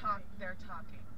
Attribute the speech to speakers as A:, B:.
A: talk. They're talking.